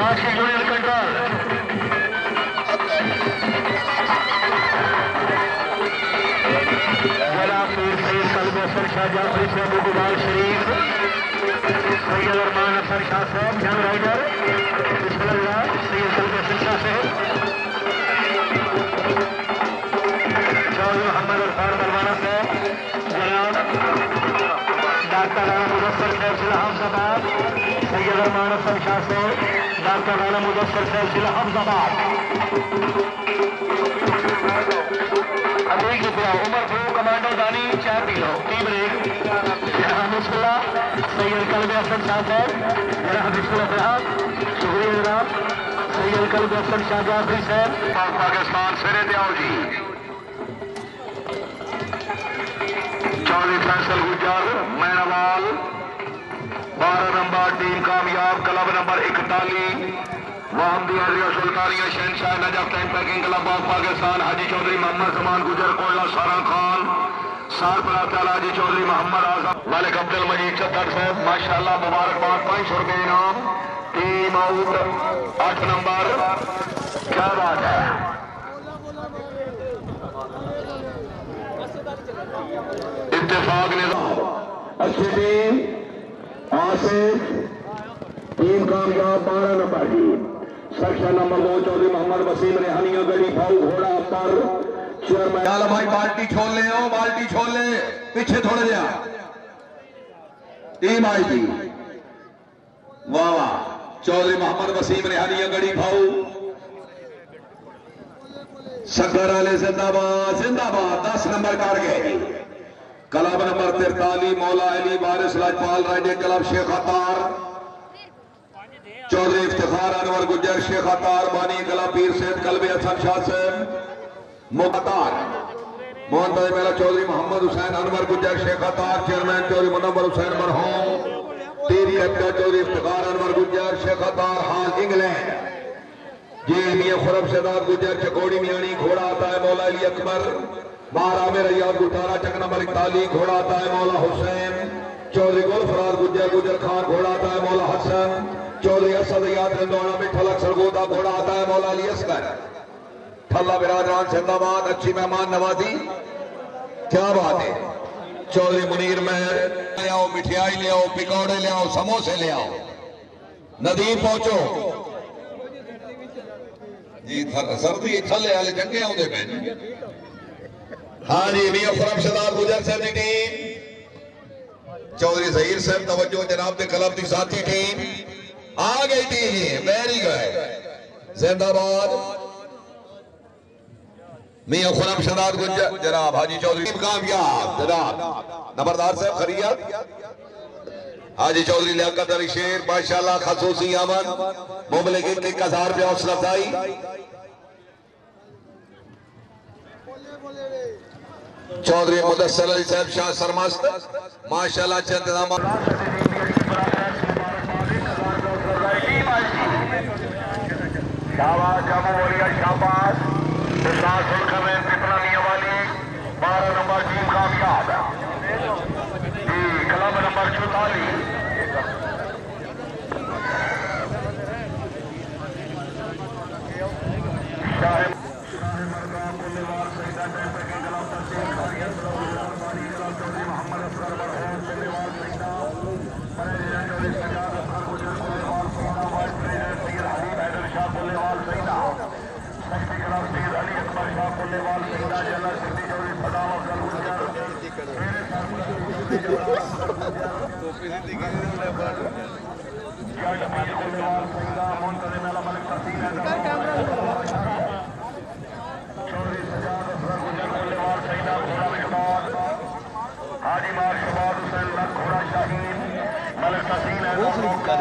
बाकी union control जनाब पीर Syed club Shah Jafri से अबू गुलाल शरीफ सैयद अरमान अफसर शाह साहब जंग राइडर सैयद कलब अफसर शाह साहब चौधरी मोहम्मद अरफान मरवाना साहब जनाब डॉक्टर राणा मुजफ्फर साहब जिला हमजाबाद सैयद अरमान अफसर शाह साहब डॉक्टर राणा मुजफ्फर साहब जिला हमजाबाद अभी की उमर ब्रो कमांडो दानी चाय पी लो टी ब्रेक जनाब सैयद कलब अफसर शाह साहब सैयद कलब अफसर शाह साहब। पाकिस्तान, सिरे दे आओ जी। चौधरी फैसल गुजर मैनावाल बारह नंबर टीम कामयाब, club number Riya Sultania Shahanshah packing club of Pakistan, Haji Chaudhry Mohammad Gujjar कोयला सारा खान हाजी चौधरी मोहम्मद आज़म। मालिक अब्दुल मजीद साहब, माशाल्लाह मुबारकबाद सौ इनाम। टीम आउट आठ नंबर। क्या बात है। इत्तेफाक निज़ाम। अच्छी टीम। आसिफ टीम कामयाब बारह नंबर की। सेक्शन नंबर दो, चौधरी मोहम्मद वसीम रेहानिया गली भाऊ घोड़ा पर चेयरमैन भाई, बाल्टी छोड़ ले आओ बाल्टी छोड़ ले। पीछे थोड़े जा। टीम आई थी। वाह वाह। चौधरी मोहम्मद वसीम रेहानिया गड़ी भाऊ। शक्कर वाले जिंदाबाद जिंदाबाद। दस नंबर कार गए। क्लब नंबर तिरतालीस, मौला अली वारिस लाजपाल राजे क्लब, शेख अतार। चौधरी इफ्तार अनवर गुजर शेख अतार, बानी कला पीर सैद कलबे हसन शाह साहब। मुख्तार मोहम्मद चौधरी मोहम्मद हुसैन अनवर गुजर शेख अतार, चेयरमैन चौधरी मुनवर हुसैन मरहूम। तेरी हत्या चौधरी इफ्तार अनवर गुजर शेख अतार, हाल इंग्लैंड। ये मियाँ खुरब शदाब गुजर चकोड़ी मियाणी, घोड़ा आता है, मौला अली अकबर। बारह में रैया गुटारा चक नंबर इकतालीस घोड़ा आता है मौला हुसैन। चौधरी गोल गुलफराज गुजर गुजर खान घोड़ा आता है मौला हसन। चौधरी असद याद रंदौड़ा में ठलक सरगोदा घोड़ा आता है मौला अली असगर। ठल्ला बिरादरान जिंदाबाद, अच्छी मेहमान नवाजी। क्या बात है। चौधरी मुनीर मेहर ले आओ मिठाई, ले आओ पिकौड़े, ले आओ समोसे, ले आओ। नदी पहुंचो। जी सर्दी चले आले चंगे आते पे हाँ जी मियाँ खुरम शदाब गुजर साहब की टीम। चौधरी जहीर साहब, तवज्जो जनाब के क्लब की साथी टीम। आ गई टीम वेरी गुड जिंदाबाद। मियाँ खुरम शदाब गुजर, जनाब हाजी चौधरी कामयाब, जनाब। नंबरदार साहब खरिया हाजी चौधरी लियाकत अली शेर, माशाल्लाह खसूसी अमन। मुबलिक एक हज़ार रुपया हौसला अफजाई। चौधरी मुदसर अली साहब शाह सरमस्त। माशाल्लाह चंद बारह नंबर टीम कामयाब। जी हाजी मार शबाद हुसैन लख घोड़ा शाहीन। वो खरीद कर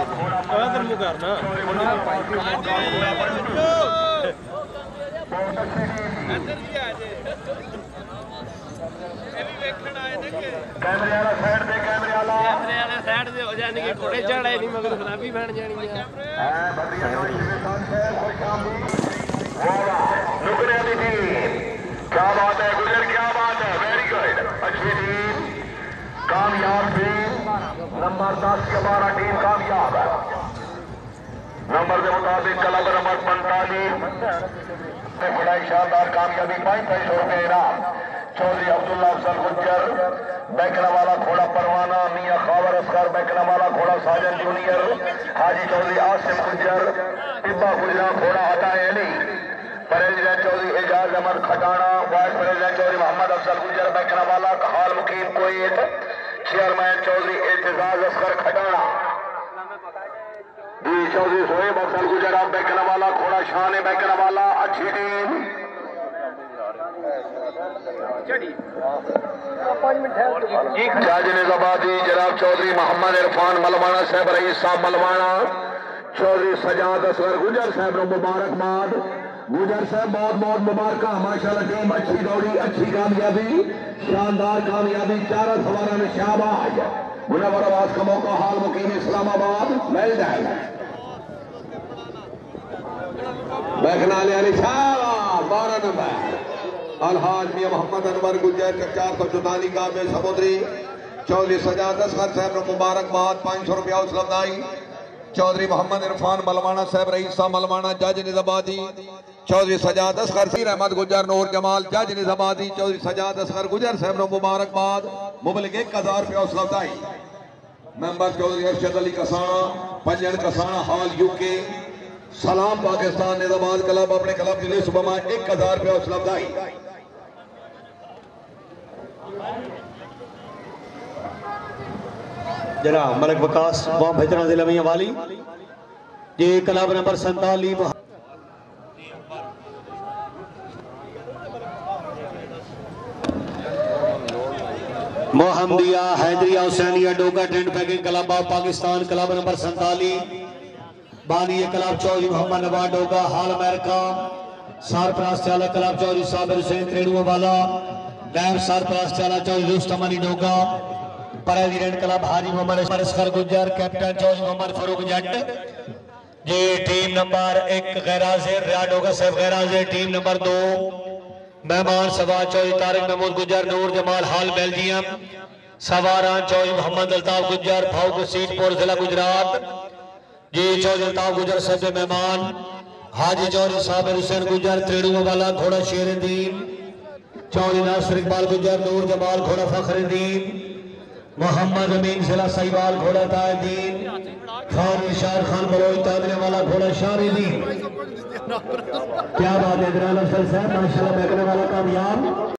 कहाँ कर मुँह करना अंदर भी आ जाए कैमरे वाला साइड दे कैमरे वाला कैमरे वाला साइड दे हो जाने के घोड़े चढ़ाए नहीं मगर खराबी बन जानी है हाँ बढ़िया कोई काम नहीं और नुकरे वाली टीम क्या बात है, गुजर, क्या बात है? वेरी गुड अच्छी कामयाब टीम, नंबर दस के बारह टीम कामयाब। है नंबर के मुताबिक क्लब नंबर पैंतालीस। बड़ा शानदार कामयाबी कई सौ रुपये इनाम चौधरी अब्दुल्ला अफसल गुज्जर बैकना वाला घोड़ा परवाना, मियाँ खावर असगर बैकना वाला घोड़ा साजन जूनियर, हाजी चौधरी आसिम गुज्जर टिब्बा गुजरा घोड़ा हटाए Ali president Chaudhry Ejaz Ahmed Khatana vice president Chaudhry Mohammad Afzal Gujjar बैकना वाला हाल मुकीम कोईत चेयरमैन चौधरी एतजाज असर खटाना जी चौधरी सोहेब अफसर गुजरा अब वाला खोड़ा शाह ने बैकना वाला अच्छी टीम जज निजाबादी जनाब चौधरी मोहम्मद इरफान मलवाना साहब रईस साहब मलवाना चौधरी सजाद असगर गुजर साहब को मुबारकबाद गुजर साहब, बहुत बहुत मुबारक। माशाल्लाह टीम अच्छी दौड़ी, अच्छी कामयाबी। शानदार कामयाबी, चार सवारा में शाबाश। मुनवर आवाज़ का मौका, हाल मुकीम इस्लामाबाद, मिल जाएगा बारह नंबर। अलहाज मियाँ मोहम्मद अनवर गुजर चार सौ चौतालीस का में समुद्री। चौधरी सजाद असगर साहब को मुबारकबाद पाँच सौ रुपया उसलब्धाई चौधरी मोहम्मद इरफान मलवाना साहब, रईस मलवाना, जज निजाबादी चौधरी सजाद असगर, सीर अहमद गुजर, नूर जमाल, जज निजाबादी चौधरी सजाद असगर, गुजर साहब को मुबारकबाद। मुबलिक एक हज़ार रुपया उसलब्धाई मेंबर चौधरी अरशद अली कसाना पंजन कसाना हाल यूके सलाम पाकिस्तान निजाबाद क्लब, अपने क्लब ज़िले सुबह में एक हज़ार रुपया उपलब्धाई जनाब मलिक विकास बॉम्ब भेजना जिला मियाँ वाली। ये क्लब नंबर संताली Mohammadia, Haidaria, Husainiya, Doga tent packing club of Pakistan, club number Santali. बानी क्लब चौधरी मोहम्मद नवाज़, डोगा, हाल अमेरिका। सरपरास चालक क्लब चौधरी साबिर हुसैन, त्रेणुआ वाला। नायब सरपरास चालक Chaudhry Rustam Ali Doga. President club Haji Mohammad Asghar Gujjar, captain Chaudhry Mohammad Farooq Jatt. ये टीम नंबर एक गैराजेर, रियाड होगा साहब गैराजेर, टीम नंबर दो। मेहमान सवार चौधरी तारिक महमूद गुजर, नूर जमाल हाल बेल्जियम। सवारान चौधरी मोहम्मद अल्ताफ गुजर फाउक सीटपुर जिला गुजरात। जी, चौधरी अल्ताफ गुजर सब मेहमान। हाजी चौधरी साबिर हुसैन गुजर त्रेणुआ वाला घोड़ा शेरुद्दीन चौधरी नासिर इकबाल गुजर, नूर जमाल घोड़ा फखरुद्दीन मोहम्मद अमीन जिला सहीवाल घोड़ा ताजुद्दीन खान निशार खान बलोच ताजने वाला घोड़ा शाहरुद्दीन क्या बात है, इधर साहब, माशाल्लाह, बैठने वाला कामयाब।